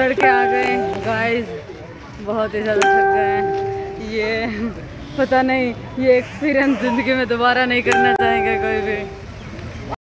चढ़ के आ गए। गाइस बहुत ही ज़्यादा थक गए हैं। ये, पता नहीं, ये एक्सपीरियंस ज़िंदगी में दोबारा नहीं करना चाहेंगे कोई भी।